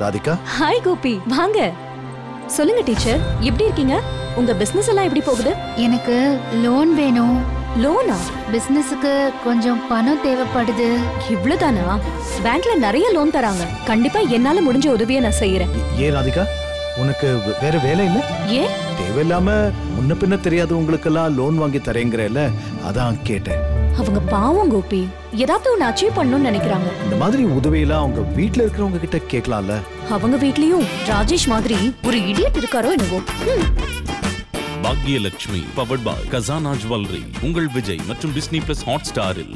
Radhika? Hi Gopi. வாங்க. சொல்லுங்க teacher. எப்படி இருக்கீங்க? உங்க பிசினஸ் எல்லாம் எப்படி போகுது? எனக்கு லோன் வேணும். லோனா பிசினஸுக்கு கொஞ்சம் பணம் தேவைப்படுது. இவ்வளவுதானா? பேங்க்ல நிறைய லோன் தராங்க. கண்டிப்பா என்னால முடிஞ்ச உதவியை நான் செய்யறேன். ஏன் ராதிகா? உனக்கு வேற வேலை இல்ல? ஏன்? தேவையில்லாம முன்ன பின்ன தெரியாதவங்களுக்கெல்லாம் லோன் வாங்கி தரேங்கிறல்ல? அதான் கேட்டேன். அவங்க பாவம் கோபி. ஏதாவது ஒன்னு அச்சீவ் பண்ணணும்னு நினைக்கிறாங்க. இந்த மாதிரி உதவியெல்லாம் அவங்க வீட்ல இருக்கிறவங்க கிட்ட கேட்கலாம்ல? அவங்க வீட்லயும் ராஜேஷ் மாதிரி ஒரு இடியட் இருக்காரோ என்னவோ. Bhagyalakshmi powered by Khazana jewellery உங்கள் விஜய் மற்றும் டிஸ்னி பிளஸ் ஹாட் ஸ்டாரில்